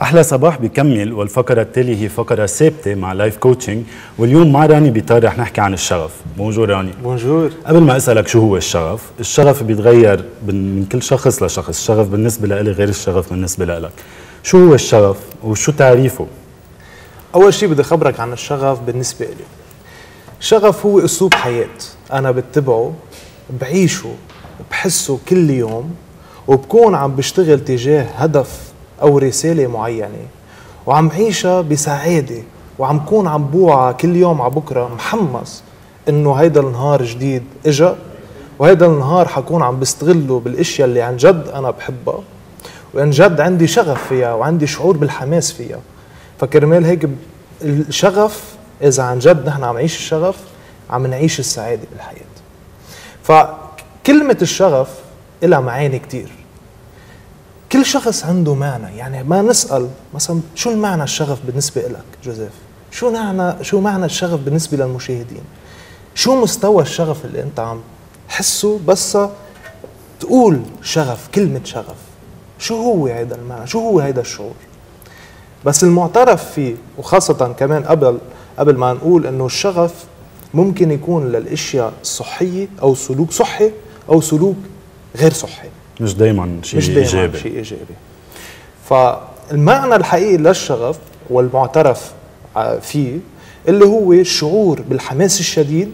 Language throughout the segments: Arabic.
أحلى صباح بكمل والفقرة التالية هي فقرة ثابتة مع life coaching واليوم مع راني بيطار رح نحكي عن الشغف. bonjour راني. bonjour قبل ما أسألك شو هو الشغف الشغف بيتغير من كل شخص لشخص الشغف بالنسبة لإلي غير الشغف بالنسبة لك شو هو الشغف وشو تعريفه؟ أول شيء بدي أخبرك عن الشغف بالنسبة لي الشغف هو أسلوب حياة. أنا بتبعه بعيشه بحسه كل يوم وبكون عم بشتغل تجاه هدف أو رسالة معينة. وعم عيشها بسعادة وعم كون عم بوعى كل يوم على بكرة محمس إنه هيدا النهار جديد إجا وهيدا النهار حكون عم بستغله بالأشياء اللي عن جد أنا بحبها. وعن جد عندي شغف فيها وعندي شعور بالحماس فيها. فكرمال هيك الشغف إذا عن جد نحن عم نعيش الشغف عم نعيش السعادة بالحياة. فكلمة الشغف لها معاني كثير كل شخص عنده معنى. يعني ما نسأل مثلا شو المعنى الشغف بالنسبة لك جوزيف؟ شو معنى شو معنى الشغف بالنسبة للمشاهدين؟ شو مستوى الشغف اللي أنت عم تحسه بس تقول شغف كلمة شغف؟ شو هو هيدا المعنى؟ شو هو هيدا الشعور؟ بس المعترف فيه وخاصة كمان قبل قبل ما نقول إنه الشغف ممكن يكون للأشياء الصحية أو سلوك صحي أو سلوك غير صحي. مش دائما شيء مش دايما إيجابي. شيء إيجابي. فالمعنى الحقيقي للشغف والمعترف فيه اللي هو الشعور بالحماس الشديد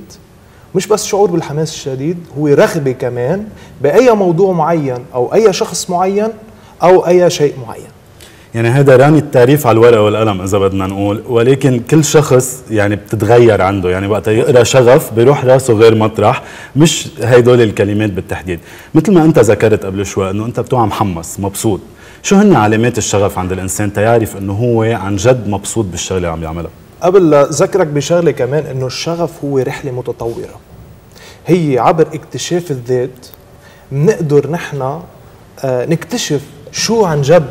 مش بس شعور بالحماس الشديد هو رغبة كمان بأي موضوع معين أو أي شخص معين أو أي شيء معين. يعني هذا راني التعريف على الورقه والقلم إذا بدنا نقول. ولكن كل شخص يعني بتتغير عنده. يعني وقت يقرأ شغف بيروح راسه غير مطرح. مش هيدول الكلمات بالتحديد. مثل ما أنت ذكرت قبل شوي إنه أنت بتوع محمص مبسوط. شو هن علامات الشغف عند الإنسان؟ تيعرف إنه هو عن جد مبسوط بالشغلة اللي عم يعملها. قبل ذكرك بشغلة كمان إنه الشغف هو رحلة متطورة. هي عبر اكتشاف الذات بنقدر نحن آه، نكتشف شو عن جد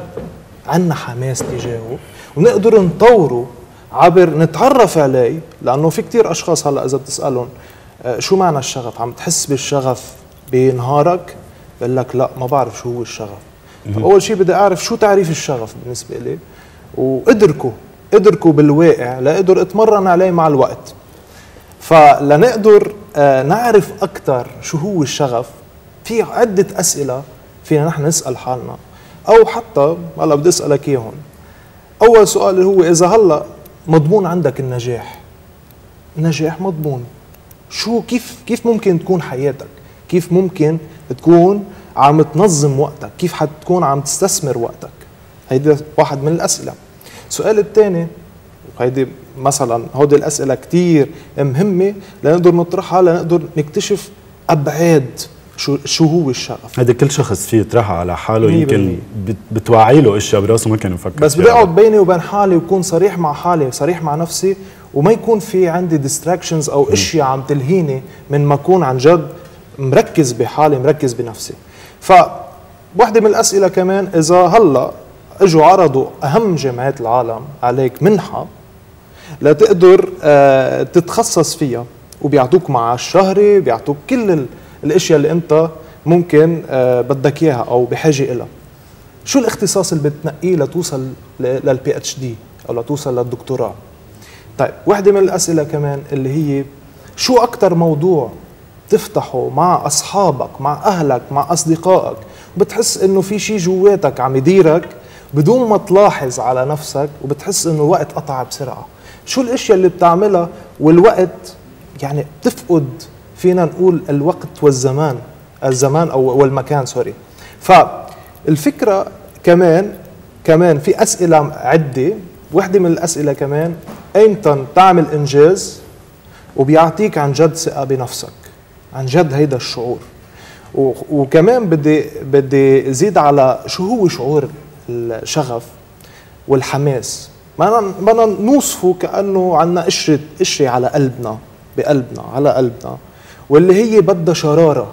عنا حماس تجاهه ونقدر نطوره عبر نتعرف عليه لأنه في كتير أشخاص هلأ إذا بتسألهم آه، شو معنى الشغف؟ عم تحس بالشغف بنهارك؟ بقول لك لأ ما بعرف شو هو الشغف. أول شيء بدي أعرف شو تعريف الشغف بالنسبة لي وإدركه إدركه بالواقع لاقدر أتمرن عليه مع الوقت. فلنقدر آه، نعرف أكثر شو هو الشغف في عدة أسئلة فينا نحن نسأل حالنا. أو حتى هلا بدي أسألك إياهم. أول سؤال اللي هو إذا هلا مضمون عندك النجاح النجاح مضمون. شو كيف كيف ممكن تكون حياتك؟ كيف ممكن تكون عم تنظم وقتك؟ كيف حتكون عم تستثمر وقتك؟ هيدي واحد من الأسئلة. السؤال الثاني وهيدي مثلا هودي الأسئلة كثير مهمة لنقدر نطرحها لنقدر نكتشف أبعاد شو شو هو الشغف؟ هذا كل شخص فيه يطرحها على حاله يمكن بتوعي له إشياء براسه ما كان يفكر بس بدي اقعد بيني وبين حالي وكون صريح مع حالي صريح مع نفسي وما يكون في عندي ديستراكشنز أو إشياء عم تلهيني من ما أكون عن جد مركز بحالي مركز بنفسي. ف وحدة من الأسئلة كمان إذا هلأ إجوا عرضوا أهم جامعات العالم عليك منحة لتقدر آه، تتخصص فيها وبيعطوك معاش شهري بيعطوك كل الاشياء اللي انت ممكن آه، بدك اياها أو بحاجة لها شو الاختصاص اللي بتنقيه لتوصل للبي اتش دي أو لتوصل للدكتوراه؟ طيب وحده من الأسئلة كمان اللي هي شو أكثر موضوع تفتحه مع أصحابك مع أهلك مع أصدقائك؟ بتحس إنه في شيء جواتك عم يديرك بدون ما تلاحظ على نفسك وبتحس إنه الوقت قطع بسرعة. شو الأشياء اللي بتعملها والوقت يعني بتفقد فينا نقول الوقت والزمان الزمان أو والمكان سوري. فالفكرة كمان كمان في أسئلة عدة وحدة من الأسئلة كمان ايمتى تعمل إنجاز؟ وبيعطيك عن جد ثقة بنفسك. عن جد هيدا الشعور. وكمان بدي بدي زيد على شو هو شعور الشغف والحماس. ما بدنا نوصفه كأنه عندنا قشرة قشرة على قلبنا بقلبنا على قلبنا. واللي هي بدها شرارة.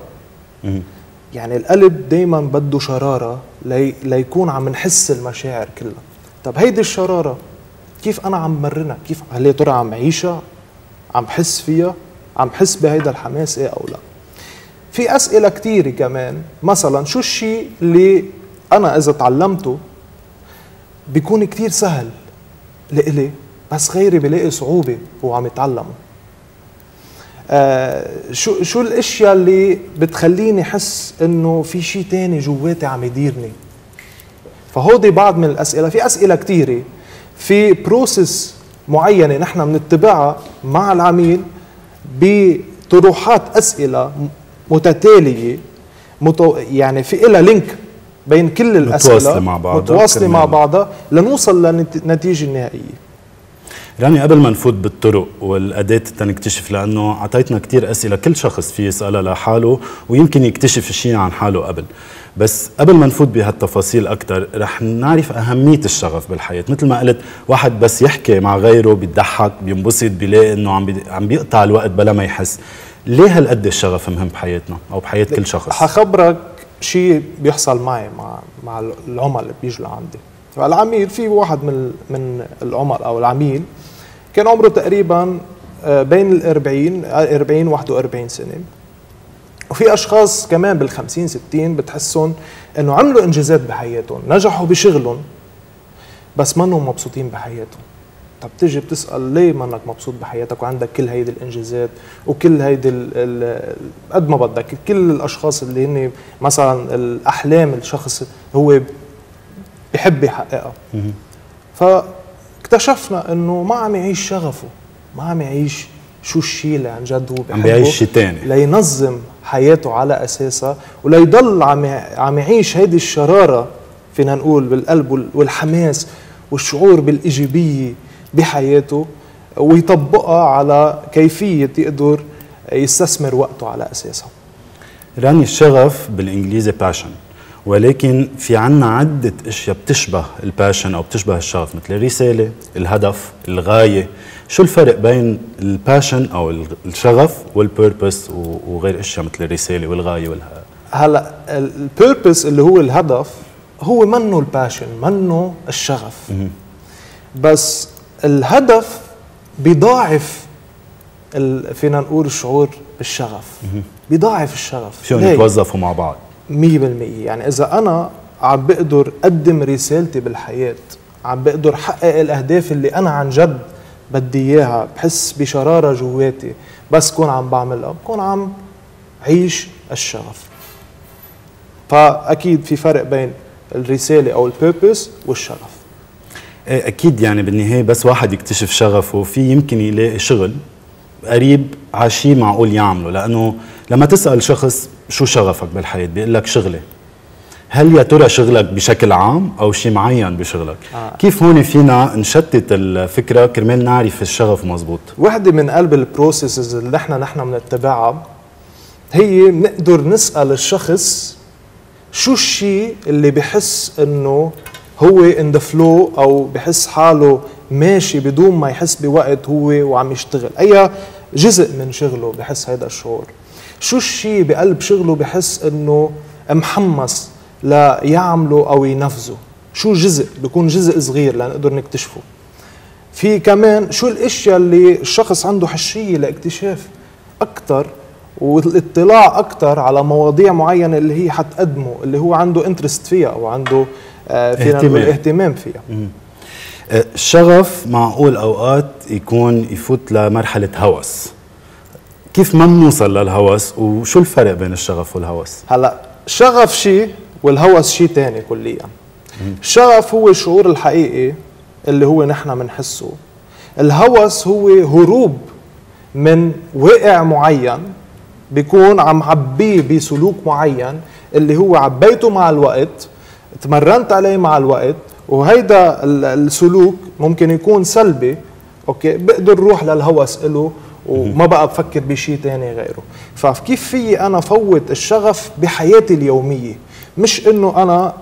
يعني القلب دايما بده شرارة لي ليكون عم نحس المشاعر كلها. طب هيدي الشرارة كيف أنا عم مرنها؟ كيف هل يا ترى عم عيشها؟ عم بحس فيها؟ عم بحس بهيدا الحماس؟ إيه أو لا؟ في أسئلة كثيره كمان. مثلا شو الشيء اللي أنا إذا تعلمته بيكون كتير سهل لإلي بس غيري بلاقي صعوبة هو عم يتعلمه؟ آه شو شو الأشياء اللي بتخليني أحس إنه في شيء تاني جواتي عم يديرني؟ فهودي بعض من الأسئلة. في أسئلة كثيره في process معينة نحن بنتبعها مع العميل بطروحات أسئلة متتالية متو يعني في لها link بين كل الأسئلة متواصلة مع بعضها متواصلة مع بعضها لنوصل للنتيجه النهائية. راني قبل ما نفوت بالطرق والأداة تنكتشف لأنه أعطيتنا كثير أسئلة كل شخص فيه يسألها لحاله ويمكن يكتشف شيء عن حاله قبل. بس قبل ما نفوت بهالتفاصيل أكثر رح نعرف أهمية الشغف بالحياة. مثل ما قلت واحد بس يحكي مع غيره بيضحك بينبسط بيلاقي إنه عم عم بيقطع الوقت بلا ما يحس. ليه هالقد الشغف مهم بحياتنا أو بحياة كل شخص؟ حخبرك شيء بيحصل معي مع مع العملاء اللي بيجوا لعندي. العميل في واحد من من العملاء أو العميل كان عمره تقريبا آه، بين ال 40 40 41 سنة. وفي أشخاص كمان بال 50 60 بتحسهم إنه عملوا إنجازات بحياتهم نجحوا بشغلهم بس منهم مبسوطين بحياتهم. طب تيجي بتسأل ليه منك مبسوط بحياتك وعندك كل هيدي الإنجازات وكل هيدي قد ما بدك؟ كل الأشخاص اللي هن مثلا الأحلام الشخص هو بحب يحققها. فاكتشفنا إنه ما عم يعيش شغفه ما عم يعيش شو الشيء اللي عن جد هو بحبه عم بيعيش شيء ثاني لينظم حياته على أساسها وليضل عم عم يعيش هيدي الشرارة فينا نقول بالقلب والحماس والشعور بالإيجابية بحياته ويطبقها على كيفية يقدر يستثمر وقته على أساسها. راني الشغف بالإنجليزي باشن ولكن في عنا عدة أشياء بتشبه ال passion أو بتشبه الشغف مثل الرسالة، الهدف، الغاية، شو الفرق بين ال passion أو الشغف وال purpose وغير أشياء مثل الرسالة والغاية والها هلا ال purpose اللي هو الهدف هو منه ال passion، منه الشغف. بس الهدف بيضاعف فينا نقول الشعور بالشغف. بيضاعف الشغف. شو يتوظفوا مع بعض. 100% يعني إذا أنا عم بقدر أقدم رسالتي بالحياة عم بقدر حقق الأهداف اللي أنا عن جد بدي إياها بحس بشرارة جواتي بس كون عم بعملها بكون عم عيش الشغف. فأكيد في فرق بين الرسالة أو البيربس والشغف. إيه، أكيد يعني بالنهاية بس واحد يكتشف شغفه في يمكن يلاقي شغل قريب على معقول يعمله لأنه لما تسأل شخص شو شغفك بالحياة بيقول لك شغلي هل يا ترى شغلك بشكل عام أو شيء معين بشغلك؟ آه. كيف هون فينا نشتت الفكرة؟ كرمال نعرف الشغف مزبوط. وحدة من قلب ال processes اللي نحن نحن بنتبعها هي بنقدر نسأل الشخص شو الشيء اللي بحس إنه هو in the flow أو بحس حاله ماشي بدون ما يحس بوقت هو وعم يشتغل. أي جزء من شغله بحس هذا الشعور. شو الشيء بقلب شغله بحس إنه محمس ليعمله أو ينفذه؟ شو جزء؟ بيكون جزء صغير لنقدر نكتشفه. في كمان شو الأشياء اللي الشخص عنده حشية لاكتشاف أكثر والاطلاع أكثر على مواضيع معينة اللي هي حتقدمه اللي هو عنده انترست فيها أو عنده آه، فينا اهتمام. اهتمام فيها. آه، الشغف معقول أوقات يكون يفوت لمرحلة هوس. كيف ما بنوصل للهوس وشو الفرق بين الشغف والهوس؟ هلا شغف شيء والهوس شيء ثاني كليا. الشغف هو الشعور الحقيقي اللي هو نحن بنحسه الهوس هو هروب من واقع معين بيكون عم عبيه بسلوك معين اللي هو عبيته مع الوقت تمرنت عليه مع الوقت وهيدا السلوك ممكن يكون سلبي أوكي؟ بقدر روح للهوس له وما بقى بفكر بشيء تاني غيره. فكيف في أنا فوت الشغف بحياتي اليومية؟ مش إنه أنا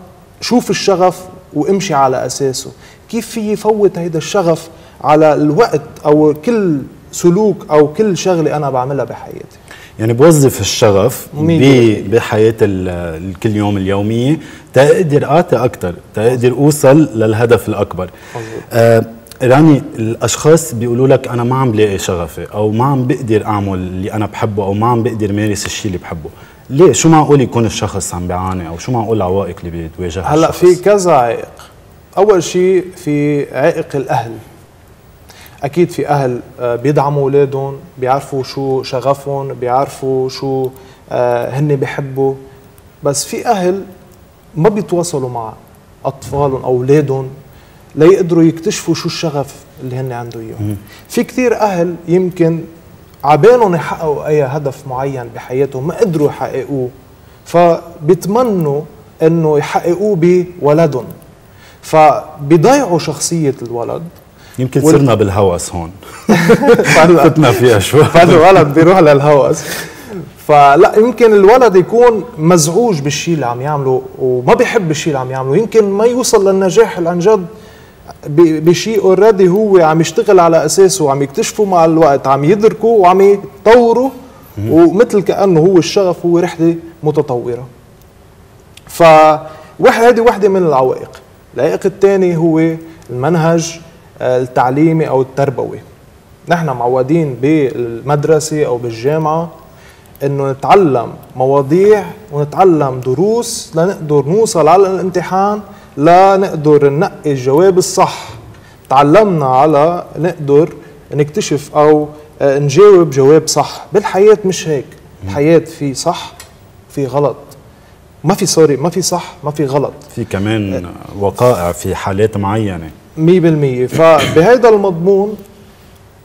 شوف الشغف وامشي على أساسه. كيف في فوت هيدا الشغف على الوقت أو كل سلوك أو كل شغلة أنا بعملها بحياتي؟ يعني بوظف الشغف بحياة كل يوم اليومية. تقدر أعطي أكثر تقدر أوصل للهدف الأكبر. آه راني الأشخاص بيقولوا لك أنا ما عم لاقي شغفي أو ما عم بقدر أعمل اللي أنا بحبه أو ما عم بقدر مارس الشيء اللي بحبه. ليه؟ شو معقول يكون الشخص عم بيعاني أو شو معقول العوائق اللي بيتواجهها هلأ في كذا عائق. أول شيء في عائق الأهل. أكيد في أهل آه، بيدعموا أولادهم بيعرفوا شو شغفهم بيعرفوا شو آه، هن بيحبوا. بس في أهل ما بيتواصلوا مع أطفالهم أو أولادهم ليقدروا يكتشفوا شو الشغف اللي هن عنده إياه. في كثير أهل يمكن عبالهم يحققوا أي هدف معين بحياتهم ما قدروا يحققوه فبيتمنوا إنه يحققوه بولدهم. فبيضيعوا شخصية الولد. يمكن صرنا بالهوس هون. فتنا فيها شوي. فالولد بيروح للهوس. فلا يمكن الولد يكون مزعوج بالشيء اللي عم يعمله وما بيحب الشيء اللي عم يعمله. يمكن ما يوصل للنجاح اللي عن جد بشيء اوريدي هو عم يشتغل على أساسه وعم يكتشفه مع الوقت عم يدركه وعم يطوره. ومثل كأنه هو الشغف هو رحلة متطورة. فواحد هذه وحده من العوائق. العائق الثاني هو المنهج آه، التعليمي أو التربوي. نحن معودين بالمدرسة أو بالجامعة إنه نتعلم مواضيع ونتعلم دروس لنقدر نوصل على الامتحان لنقدر ننقي الجواب الصح. تعلمنا على نقدر نكتشف أو آه، نجاوب جواب صح. بالحياة مش هيك. الحياة في صح في غلط. ما في سوري ما في صح ما في غلط. في كمان وقائع في حالات معينة. مية بالمية. فبهذا المضمون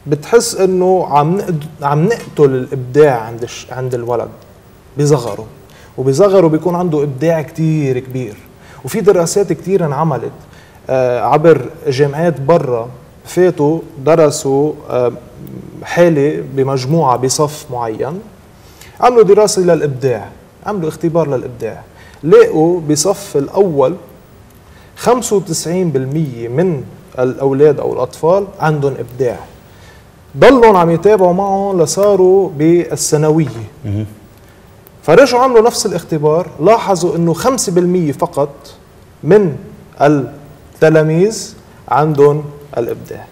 بتحس إنه عم. عم نقتل الإبداع عند. عند الولد. بصغره. وبصغره بيكون عنده إبداع كتير كبير. وفي دراسات كتير انعملت آه عبر جامعات برا فاتوا درسوا آه حالة بمجموعة بصف معين. عملوا دراسة للإبداع عملوا اختبار للإبداع. لقوا بصف الأول 95% من الأولاد أو الأطفال عندهم إبداع. ضلوا عم يتابعوا معهم لصاروا بالثانوية. فرجعوا عملوا نفس الاختبار لاحظوا إنه 5% فقط من التلاميذ عندهم الإبداع.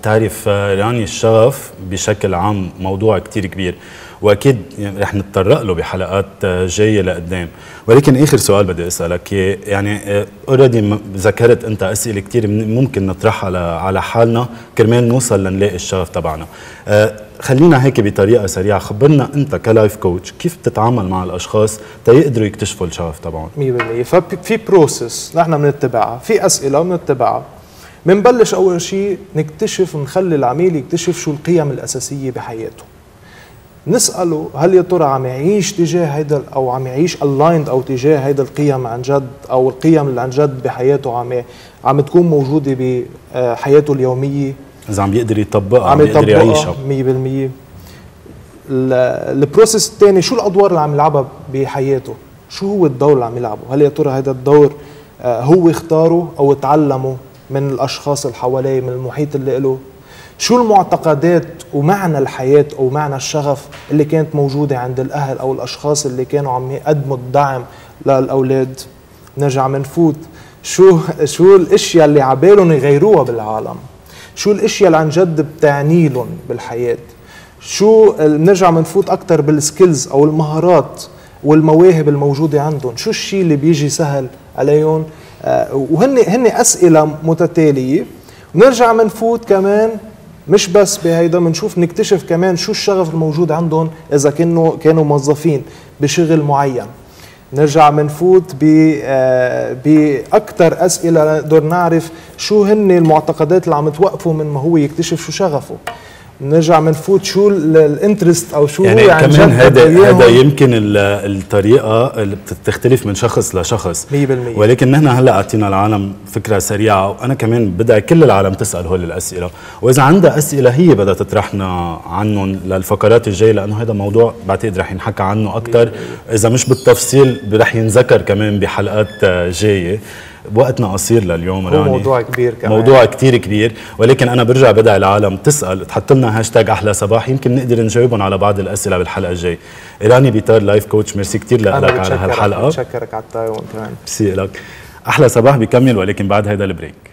بتعرف آه، راني الشغف بشكل عام موضوع كتير كبير وأكيد رح نتطرق له بحلقات آه، جاية لقدام. ولكن آخر سؤال بدي أسألك يعني already ذكرت أنت أسئلة كتير من- ممكن نطرحها على حالنا كرمال نوصل لنلاقي الشغف تبعنا. آه، خلينا هيك بطريقة سريعة. خبرنا انت ك life coach كيف بتتعامل مع الأشخاص تيقدروا يكتشفوا الشغف تبعهم؟ 100% ففي process نحن بنتبعها. في أسئلة بنتبعها. بنبلش أول شيء نكتشف نخلي العميل يكتشف شو القيم الأساسية بحياته. نسأله هل يا ترى عم يعيش تجاه هيدا أو عم يعيش aligned أو تجاه هيدا القيم عن جد أو القيم اللي عن جد بحياته عم عم تكون موجودة بحياته اليومية. إذا عم بيقدر يطبقها عم يطبقها يعيشها. 100% ال- ال process الثاني شو الأدوار اللي عم يلعبها بحياته؟ شو هو الدور اللي عم يلعبه؟ هل يا ترى هذا الدور آه، هو اختاره أو تعلمه من الأشخاص اللي حواليه من المحيط اللي له؟ شو المعتقدات ومعنى الحياة أو معنى الشغف اللي كانت موجودة عند الأهل أو الأشخاص اللي كانوا عم يقدموا الدعم للأولاد؟ نرجع منفوت. شو شو الأشياء اللي عبالهم يغيروها بالعالم؟ شو الاشياء اللي عن جد بتعني لهم بالحياة؟ شو بنرجع بنفوت أكثر بالسكيلز أو المهارات والمواهب الموجودة عندهم. شو الشيء اللي بيجي سهل عليهم؟ آه، وهن هن أسئلة متتالية. بنرجع بنفوت كمان مش بس بهيدا بنشوف نكتشف كمان شو الشغف الموجود عندهم إذا كانوا كانوا موظفين بشغل معين. نرجع منفوت آه، باكثر أسئلة. نقدر نعرف شو هن المعتقدات اللي عم توقفوا من ما هو يكتشف شو شغفه. نرجع منفوت شو الانترست أو شو يعني عن كمان هذا. هذا يمكن ال- الطريقة اللي بتختلف من شخص لشخص. 100% ولكن نحن هلأ أعطينا العالم فكرة سريعة وأنا كمان بدعي كل العالم تسأل هول الأسئلة. وإذا عندها أسئلة هي بدها تطرحنا عنهم للفقرات الجاية لأنه هذا موضوع بعتقد رح ينحكى عنه أكثر إذا مش بالتفصيل رح ينذكر كمان بحلقات جاية. وقتنا قصير لليوم هو راني. موضوع كبير كمان. موضوع كتير كبير. ولكن أنا برجع بدعي العالم تسأل تحط لنا هاشتاج أحلى صباح. يمكن نقدر نجاوبهم على بعض الأسئلة بالحلقة الجايه راني بيطار life coach merci كتير لك على هالحلقة. بتشكرك على التعاون كمان. لك. أحلى صباح بيكمل ولكن بعد هيدا ال break.